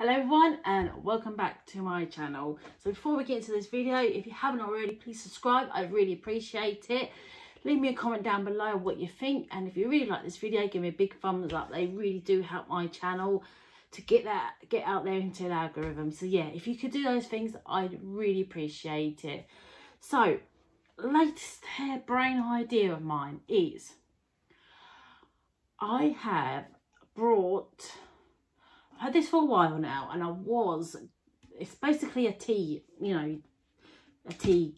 Hello everyone and welcome back to my channel. So before we get into this video, if you haven't already, please subscribe. I really appreciate it. Leave me a comment down below what you think and if you really like this video, give me a big thumbs up. They really do help my channel to get that get out there into the algorithm. So yeah, if you could do those things, I'd really appreciate it. So, latest hair brain idea of mine is I have brought I've had this for a while now and I was, it's basically a tea, you know, a tea,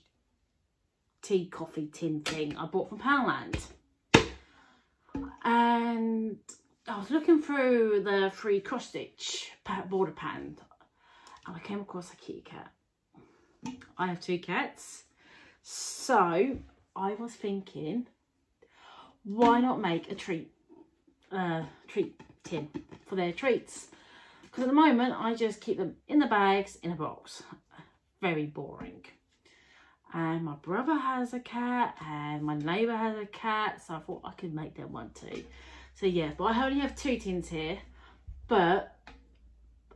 tea coffee tin thing I bought from Poundland. And I was looking through the free cross stitch border pan and I came across a kitty cat. I have two cats. So I was thinking, why not make a treat, uh, treat tin for their treats? Because at the moment, I just keep them in the bags in a box. Very boring. And my brother has a cat and my neighbour has a cat. So I thought I could make them one too. So yeah, but I only have two tins here. But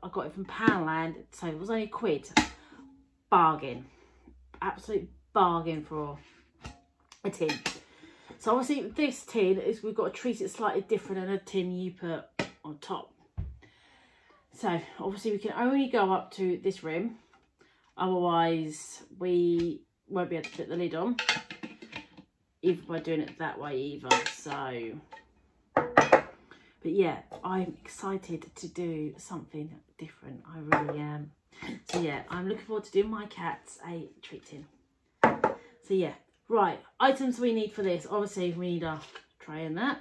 I got it from Poundland. So it was only a quid. Bargain. Absolute bargain for a tin. So obviously this tin is we've got to treat it slightly different than a tin you put on top. So obviously we can only go up to this rim. Otherwise we won't be able to put the lid on. Even by doing it that way either. So, but yeah, I'm excited to do something different. I really am. So yeah, I'm looking forward to doing my cats a treating. So yeah, right, items we need for this. Obviously we need a tray and that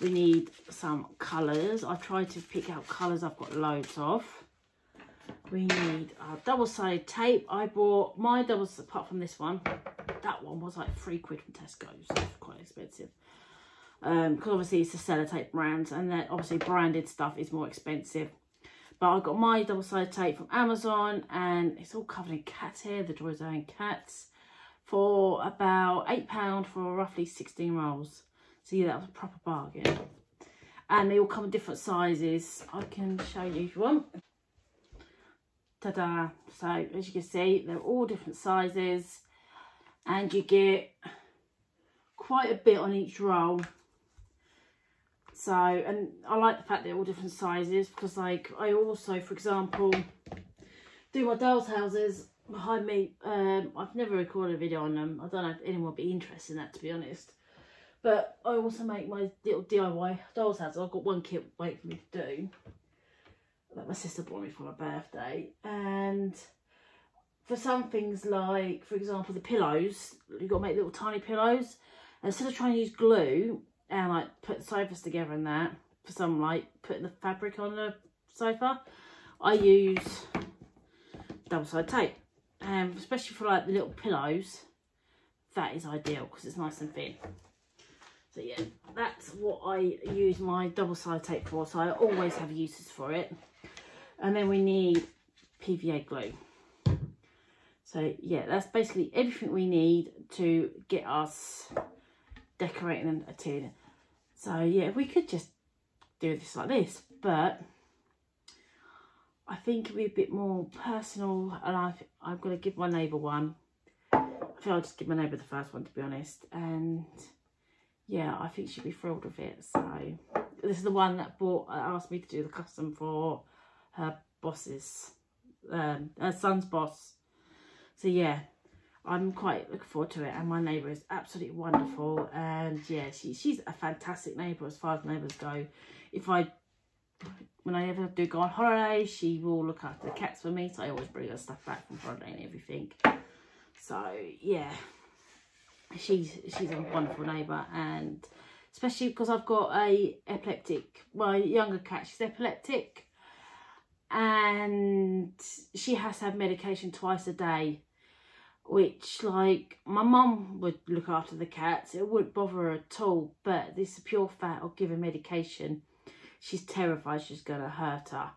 we need some colours. I tried to pick out colours I've got loads of. We need a double-sided tape. I bought my doubles, apart from this one, that one was like three quid from Tesco, So quite expensive. Um, because obviously it's a sellotape brand and then obviously branded stuff is more expensive. But I got my double-sided tape from Amazon and it's all covered in cat hair, the drawers are in cats, for about £8 for roughly 16 rolls. So yeah, that was a proper bargain. And they all come in different sizes. I can show you if you want. Ta-da. So as you can see, they're all different sizes. And you get quite a bit on each roll. So, and I like the fact they're all different sizes because like I also, for example, do my doll's houses behind me. Um, I've never recorded a video on them. I don't know if anyone would be interested in that to be honest. But I also make my little DIY doll's house. I've got one kit waiting for me to do. That my sister bought me for my birthday. And for some things like, for example, the pillows, you've got to make little tiny pillows. Instead of trying to use glue and like put sofas together and that, for some like putting the fabric on the sofa, I use double-sided tape. And especially for like the little pillows, that is ideal because it's nice and thin. So yeah, that's what I use my double-sided tape for. So I always have uses for it. And then we need PVA glue. So yeah, that's basically everything we need to get us decorating a tin. So yeah, we could just do this like this, but I think it'd be a bit more personal and I, I'm going to give my neighbour one. I think I'll just give my neighbour the first one to be honest. And yeah, I think she'd be thrilled with it. So this is the one that bought, uh, asked me to do the custom for her boss's, um, her son's boss. So yeah, I'm quite looking forward to it. And my neighbour is absolutely wonderful. And yeah, she, she's a fantastic neighbour as far as neighbours go. If I, when I ever do go on holiday, she will look after the cats for me. So I always bring her stuff back from holiday and everything. So yeah, she's she's a wonderful neighbour and especially because I've got a epileptic, my younger cat, she's epileptic. And she has to have medication twice a day which like my mum would look after the cats it wouldn't bother her at all but this pure fact of giving medication she's terrified she's gonna hurt her.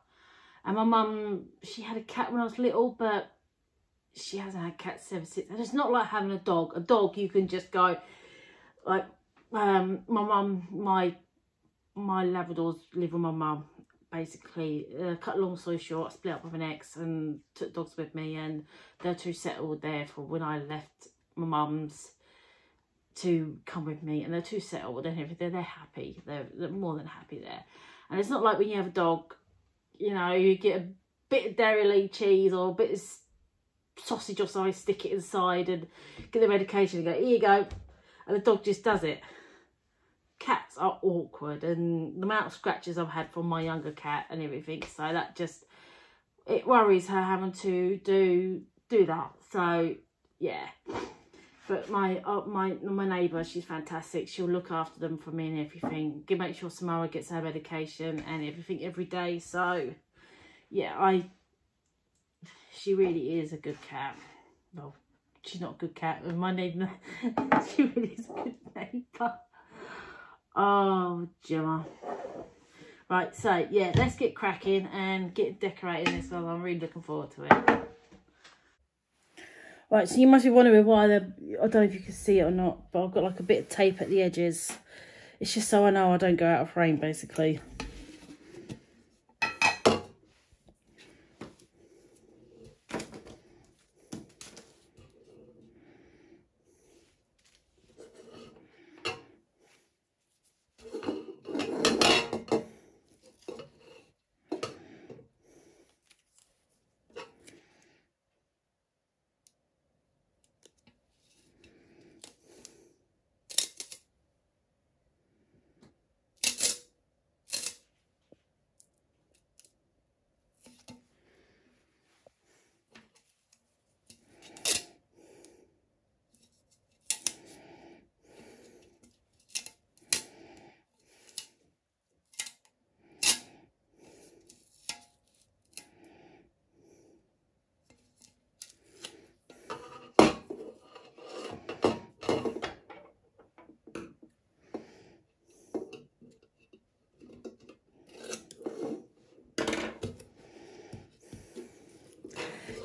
And my mum she had a cat when I was little but she hasn't had cats ever since. And it's not like having a dog. A dog, you can just go, like, um, my mum, my, my Labradors live with my mum. basically, uh, cut long story short, I split up with an ex and took dogs with me, and they're too settled there for when I left my mum's to come with me, and they're too settled and everything. They're happy. They're, they're more than happy there. And it's not like when you have a dog, you know, you get a bit of dairy cheese or a bit of sausage or something, stick it inside and get the medication and go, here you go. And the dog just does it. Cats are awkward and the amount of scratches I've had from my younger cat and everything. So that just, it worries her having to do do that. So, yeah. But my uh, my my neighbour, she's fantastic. She'll look after them for me and everything. Make sure Samara gets her medication and everything every day. So, yeah, I she really is a good cat. Well, she's not a good cat. My neighbour, she really is a good neighbour. Oh, Gemma. Right, so yeah, let's get cracking and get decorating this one. I'm really looking forward to it. Right, so you must be wondering why the I don't know if you can see it or not, but I've got like a bit of tape at the edges. It's just so I know I don't go out of frame, basically.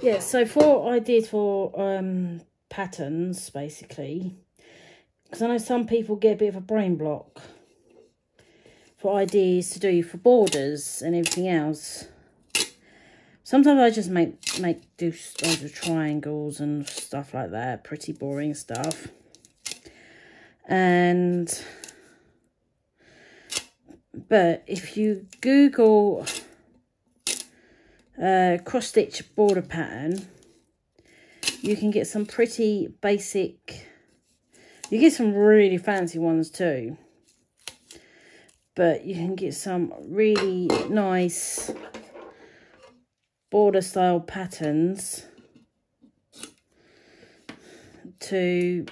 Yeah so for ideas for um patterns basically. Because i know some people get a bit of a brain block for ideas to do for borders and everything else. Sometimes i just make make do loads of triangles and stuff like that pretty boring stuff. And but if you google uh, cross stitch border pattern you can get some pretty basic you get some really fancy ones too. But you can get some really nice border style patterns to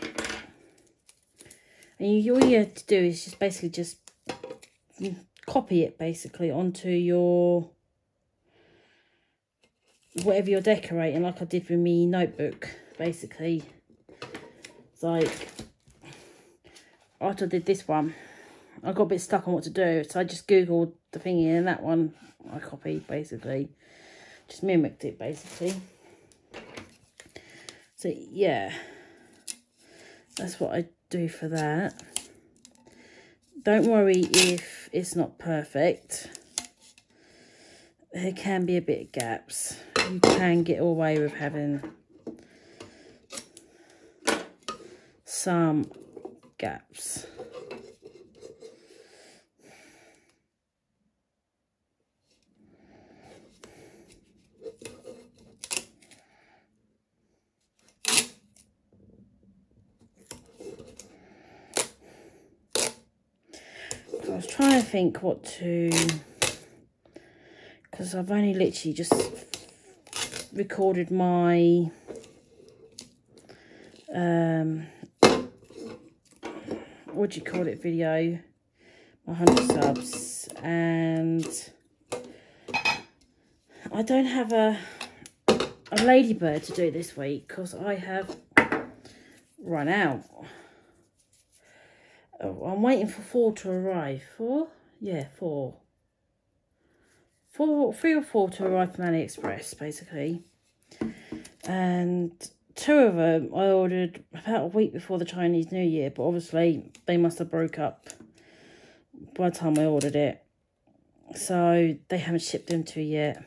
and you, all you have to do is just basically just copy it basically onto your whatever you're decorating, like I did with me notebook, basically. It's like, after I did this one, I got a bit stuck on what to do, so I just Googled the thingy, and that one I copied, basically. Just mimicked it, basically. So, yeah. That's what I do for that. Don't worry if it's not perfect. There can be a bit of gaps you can get away with having some gaps. I was trying to think what to because I've only literally just recorded my um what do you call it video? My 100 subs and I don't have a a ladybird to do this week because I have run out. Oh, I'm waiting for four to arrive. Four? Yeah four four, three or four to arrive from AliExpress, basically. And two of them I ordered about a week before the Chinese New Year, but obviously they must have broke up by the time I ordered it. So they haven't shipped them to yet.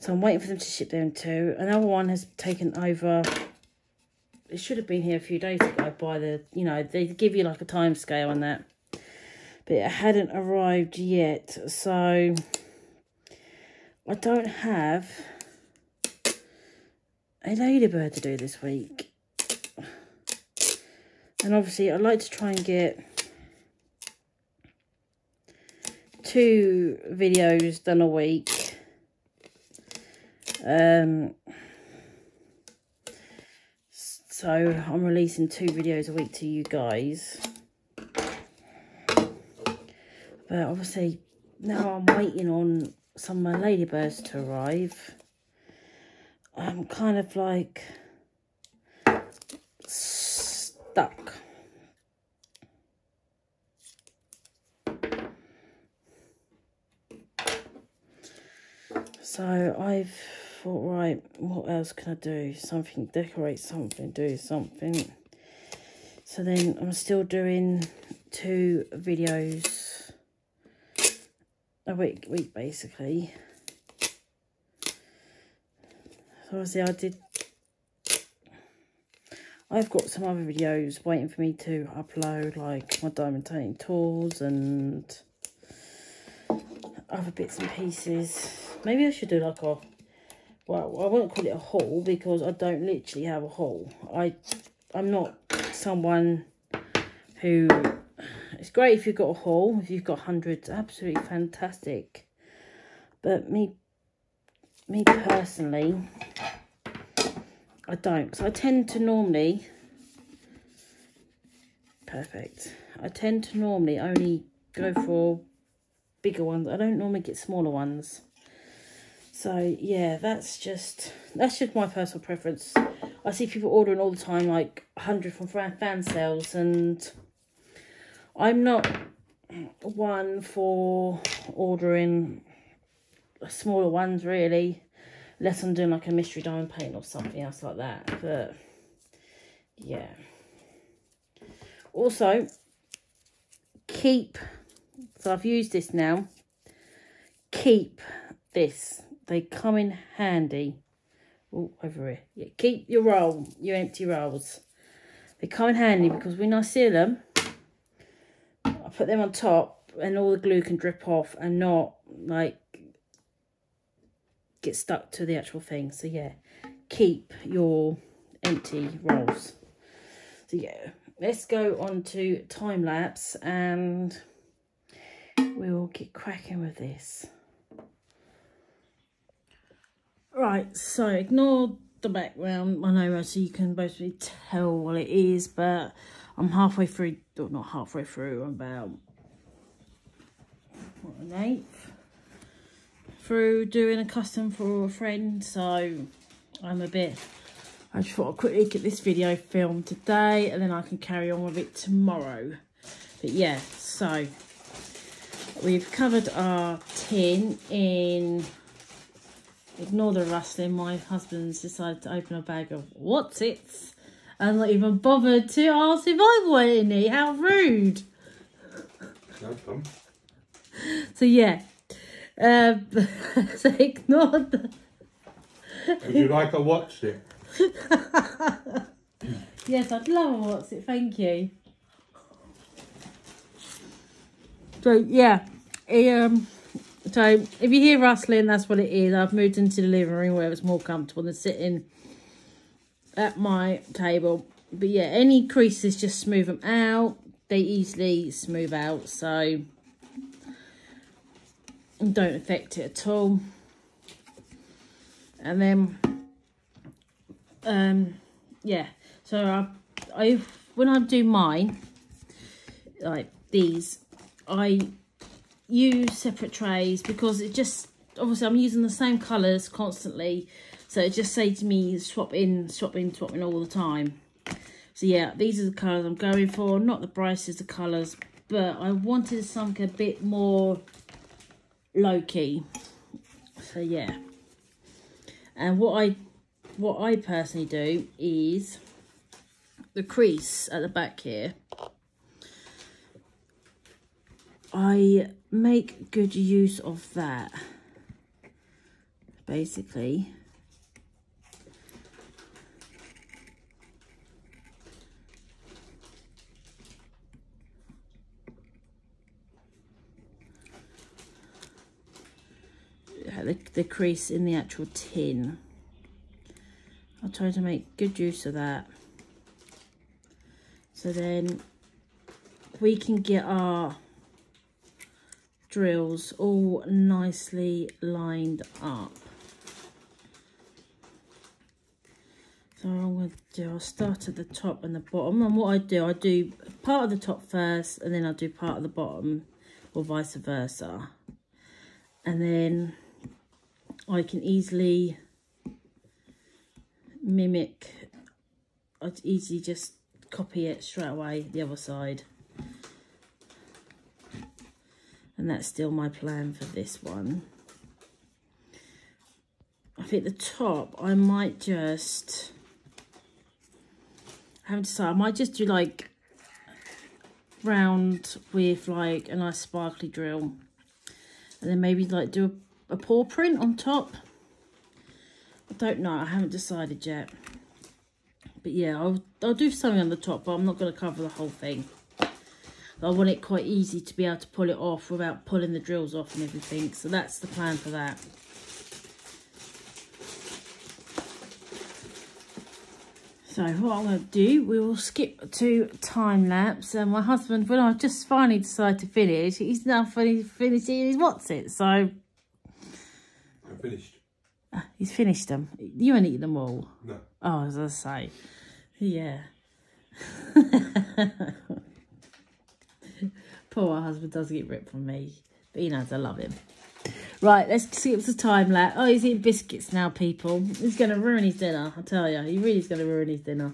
So I'm waiting for them to ship them to. Another one has taken over. It should have been here a few days ago by the, you know, they give you like a time scale on that. But it hadn't arrived yet. So I don't have a ladybird to do this week. And obviously I'd like to try and get two videos done a week. Um, so I'm releasing two videos a week to you guys. But obviously now I'm waiting on some of my ladybirds to arrive. I'm kind of like stuck. So I've thought, right, what else can I do? Something, decorate something, do something. So then I'm still doing two videos week, week basically. So obviously I did, I've got some other videos waiting for me to upload, like my diamond painting tools and other bits and pieces. Maybe I should do like a, well, I won't call it a haul because I don't literally have a haul. I, I'm not someone who, it's great if you've got a haul, if you've got hundreds, absolutely fantastic. But me me personally, I don't. So I tend to normally, perfect. I tend to normally only go for bigger ones. I don't normally get smaller ones. So yeah, that's just, that's just my personal preference. I see people ordering all the time, like 100 from fan sales, and I'm not one for ordering smaller ones really unless I'm doing like a mystery diamond paint or something else like that but yeah. Also keep so I've used this now keep this. They come in handy. Oh over here. Yeah keep your roll your empty rolls. They come in handy because when I seal them put them on top and all the glue can drip off and not like get stuck to the actual thing. So yeah, keep your empty rolls. So yeah, let's go on to time lapse and we'll get cracking with this. Right, so ignore the background. I know so you can basically tell what it is, but I'm halfway through, not halfway through, I'm about what, an eighth through doing a custom for a friend so I'm a bit I just thought I'd quickly get this video filmed today and then I can carry on with it tomorrow. But yeah so we've covered our tin in ignore the rustling my husband's decided to open a bag of what's it and not even bothered to ask if I wanted any. How rude. No so yeah. Um, so ignore the... Would you like a watch it? yes, I'd love a what's it, thank you. So yeah, um, so if you hear rustling, that's what it is. I've moved into the living room where it's more comfortable than sitting at my table. But yeah, any creases, just smooth them out. They easily smooth out, so don't affect it at all. And then, um, yeah, so I, I when I do mine, like these, I use separate trays because it just, obviously I'm using the same colours constantly. So it just saves me swap in, swap in, swap in all the time. So yeah, these are the colours I'm going for, not the brightest of colours, but I wanted something a bit more low key. So yeah. And what I what I personally do is the crease at the back here. I make good use of that. Basically. The, the crease in the actual tin. I'll try to make good use of that. So then we can get our drills all nicely lined up. So I'm going to do, I'll start at the top and the bottom. And what I do, I do part of the top first and then I'll do part of the bottom or vice versa. And then I can easily mimic, I'd easily just copy it straight away the other side. And that's still my plan for this one. I think the top, I might just, I haven't decided, I might just do like round with like a nice sparkly drill. And then maybe like do a, a paw print on top. I don't know, I haven't decided yet. But yeah, I'll, I'll do something on the top, but I'm not going to cover the whole thing. I want it quite easy to be able to pull it off without pulling the drills off and everything. So that's the plan for that. So what I'm going to do, we will skip to time lapse. And my husband, when I just finally decided to finish, he's now finishing his what's it. So I'm finished. uh, he's finished them. You ain't eaten them all. No. Oh, as I say, yeah. Poor husband does get ripped from me, but he knows I love him. Right, let's skip the time lapse. Oh, he's eating biscuits now, people. He's going to ruin his dinner, I tell you. He really is going to ruin his dinner.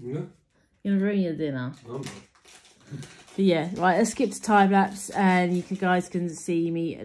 No. You're going to ruin your dinner. I'm not. But yeah, right, let's skip to time lapse and you guys can see me.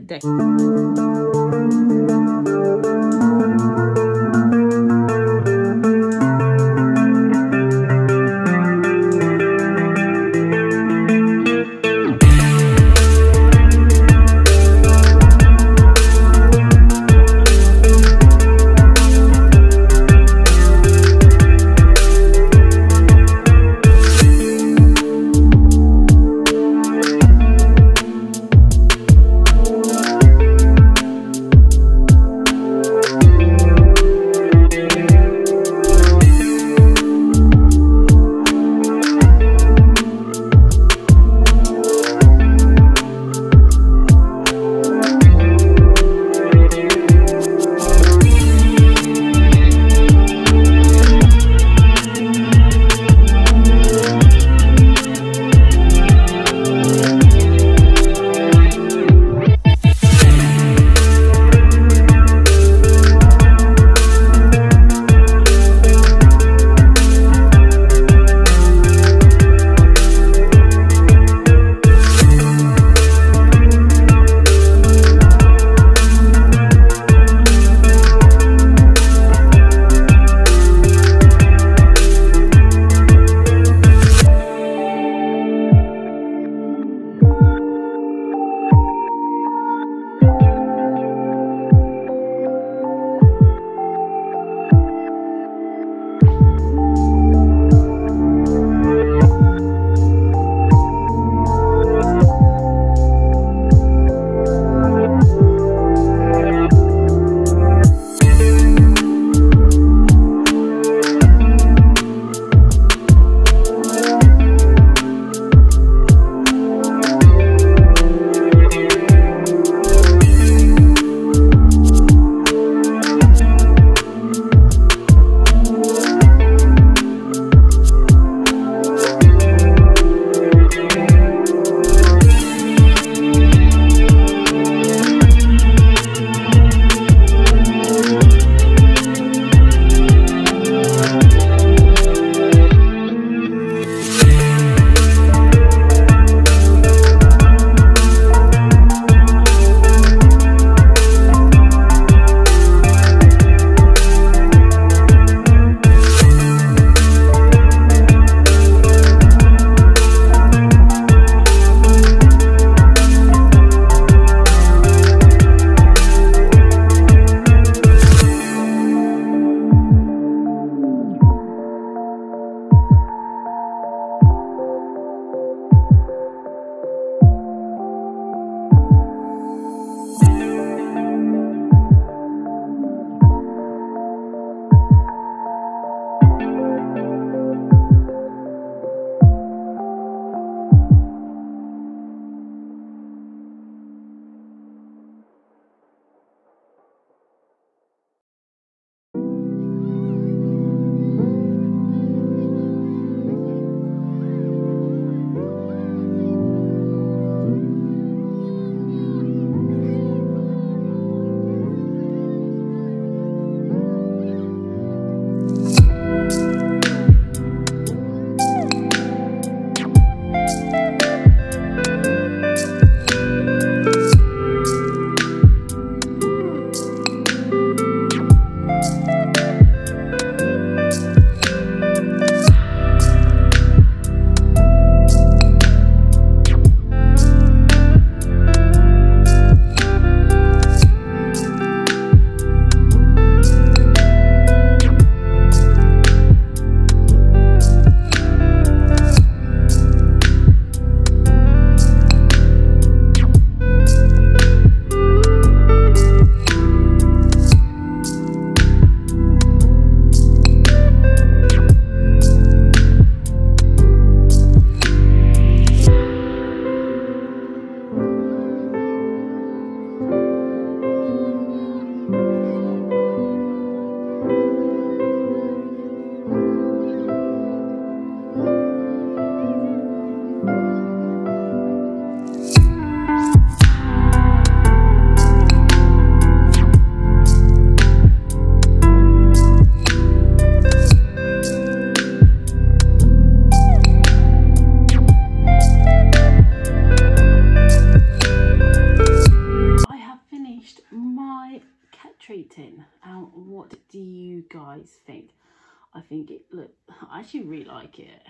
Think it look. I actually really like it.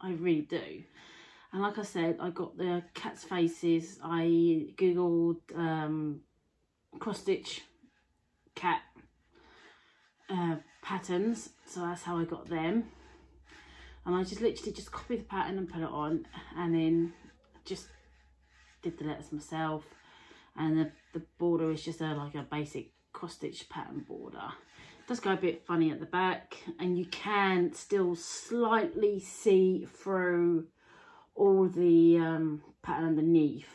I really do. And like I said, I got the cat's faces. I googled um, cross stitch cat uh, patterns, so that's how I got them. And I just literally just copied the pattern and put it on, and then just did the letters myself. And the, the border is just a, like a basic cross stitch pattern border. Does go a bit funny at the back, and you can still slightly see through all the um, pattern underneath.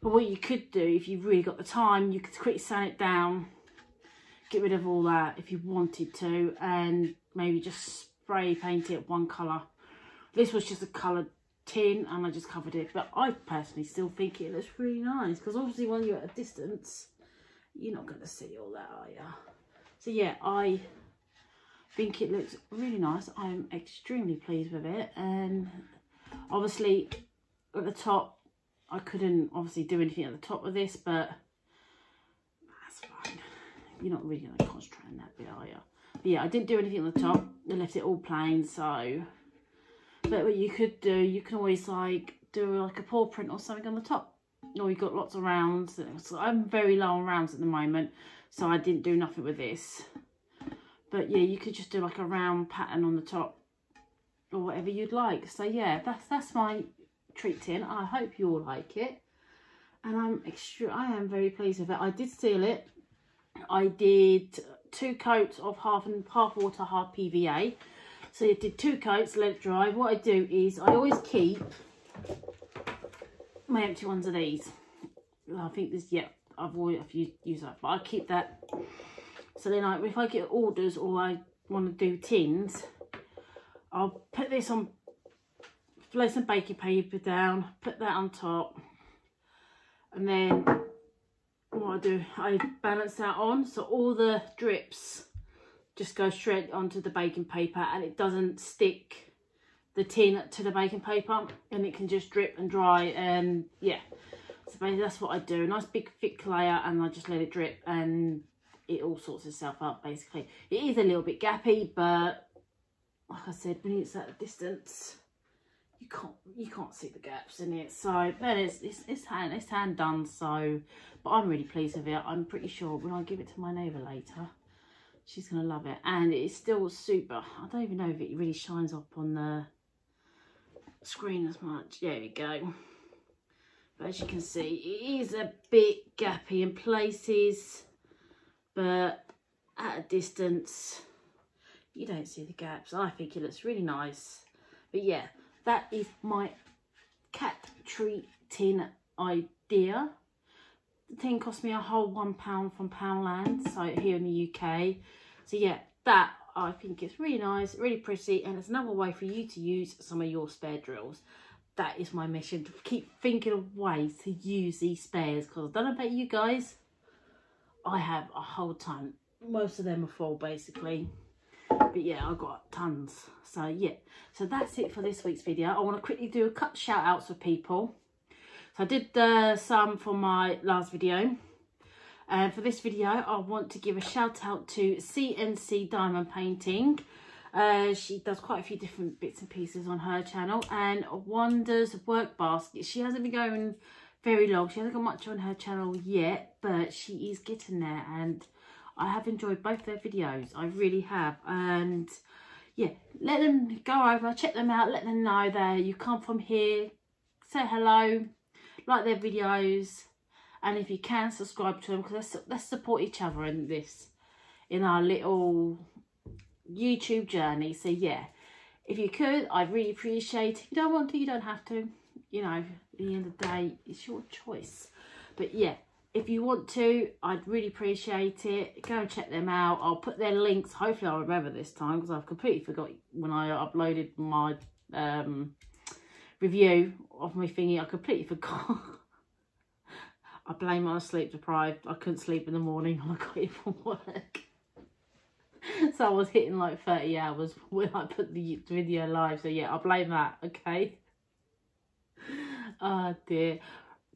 But what you could do, if you've really got the time, you could quickly sand it down, get rid of all that if you wanted to, and maybe just spray paint it one colour. This was just a coloured tin and I just covered it. But I personally still think it looks really nice because obviously when you're at a distance, you're not going to see all that, are you? So yeah, I think it looks really nice. I'm extremely pleased with it. And obviously at the top, I couldn't obviously do anything at the top of this, but that's fine. You're not really going to concentrate on that bit, are you? But yeah, I didn't do anything on the top. I left it all plain, so... But what you could do, you can always like do like a paw print or something on the top. Or you've got lots of rounds. So I'm very low on rounds at the moment, so I didn't do nothing with this. But yeah, you could just do like a round pattern on the top or whatever you'd like. So yeah, that's that's my treat tin. I hope you all like it. And I'm extra I am very pleased with it. I did seal it. I did two coats of half and half water, half PVA. So you did two coats, let it dry. What I do is I always keep my empty ones are these. I think this, yeah, I've always I've used, used that, but I keep that. So then I, if I get orders or I want to do tins, I'll put this on, lay some baking paper down, put that on top, and then what I do, I balance that on so all the drips just go straight onto the baking paper and it doesn't stick the tin to the baking paper and it can just drip and dry and yeah. So basically that's what I do. A nice big thick layer and I just let it drip and it all sorts itself out basically. It is a little bit gappy but like I said when it's at a distance you can't you can't see the gaps in it. So but it's it's, it's hand it's hand done so but I'm really pleased with it. I'm pretty sure when I give it to my neighbour later she's gonna love it. And it's still super. I don't even know if it really shines up on the screen as much. There we go. But as you can see it is a bit gappy in places but at a distance you don't see the gaps. I think it looks really nice. But yeah that is my cat treat tin idea. The tin cost me a whole one pound from Poundland, so here in the UK. So yeah, that I think it's really nice, really pretty, and it's another way for you to use some of your spare drills. That is my mission, to keep thinking of ways to use these spares, because I don't know about you guys, I have a whole ton. Most of them are full, basically. But yeah, I've got tons. So yeah, so that's it for this week's video. I want to quickly do a cut shout outs for people. So I did uh, some for my last video. And for this video, I want to give a shout out to CNC Diamond Painting. Uh, she does quite a few different bits and pieces on her channel. And Wonders Work Basket. She hasn't been going very long. She hasn't got much on her channel yet. But she is getting there. And I have enjoyed both their videos. I really have. And yeah, let them go over, check them out, let them know that you come from here, say hello, like their videos, and if you can, subscribe to them because let's, let's support each other in this, in our little YouTube journey. So yeah, if you could, I'd really appreciate it. If you don't want to, you don't have to. You know, at the end of the day, it's your choice. But yeah, if you want to, I'd really appreciate it. Go and check them out. I'll put their links. Hopefully I'll remember this time because I've completely forgot when I uploaded my um, review of my thingy. I completely forgot. I blame my sleep deprived. I couldn't sleep in the morning when I got in from work. so I was hitting like 30 hours when I put the video live. So yeah, I blame that, okay? Oh dear.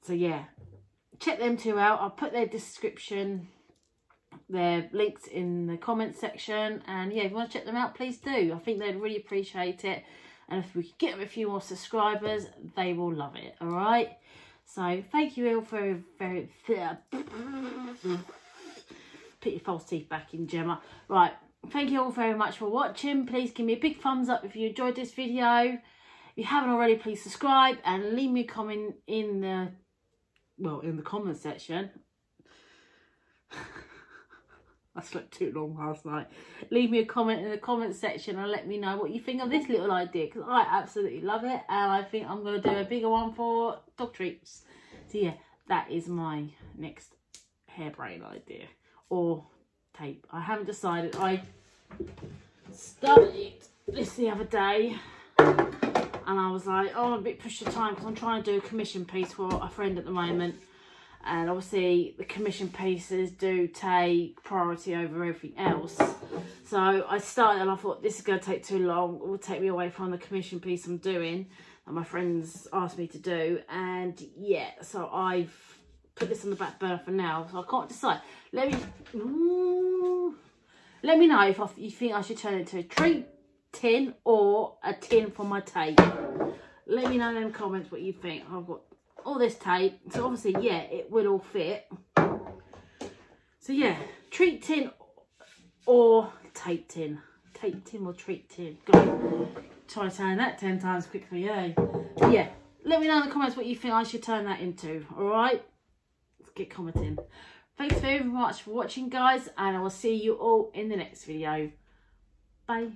So yeah, check them two out. I'll put their description their links in the comments section. And yeah, if you want to check them out, please do. I think they'd really appreciate it. And if we could get them a few more subscribers, they will love it. All right. So thank you all very, very. Put your false teeth back in, Gemma. Right. Thank you all very much for watching. Please give me a big thumbs up if you enjoyed this video. If you haven't already, please subscribe and leave me a comment in the well in the comment section. I slept too long last night. Leave me a comment in the comment section and let me know what you think of this little idea because I absolutely love it and I think I'm going to do a bigger one for dog treats. So yeah, that is my next hairbrain idea or tape. I haven't decided. I studied this the other day and I was like, oh, I'm a bit pushed for time because I'm trying to do a commission piece for a friend at the moment and obviously the commission pieces do take priority over everything else so I started and I thought this is going to take too long it will take me away from the commission piece I'm doing my friends asked me to do and yeah so I've put this on the back burner for now so I can't decide let me ooh, let me know if I, you think I should turn it into a treat tin or a tin for my tape let me know in the comments what you think I've got all this tape. So obviously, yeah, it will all fit. So yeah, treat tin or tape tin. Tape tin or treat tin. Go. Try saying that 10 times quickly, yeah. Yeah, let me know in the comments what you think I should turn that into, alright? Let's get commenting. Thanks very much for watching, guys, and I will see you all in the next video. Bye.